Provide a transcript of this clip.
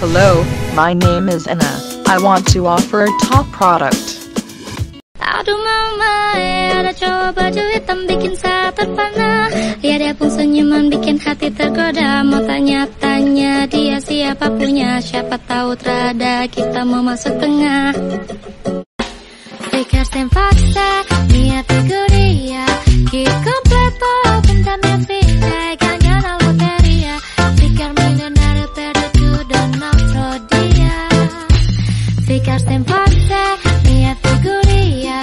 Hello, my name is Anna. I want to offer a top product. Aduh mama, eh, ada cowok baju hitam bikin saya terpana Ya dia pun senyuman bikin hati tergoda Mau tanya-tanya dia siapa punya Siapa tahu terada kita mau masuk tengah sem fakta, ficaste en parte, mia figuría,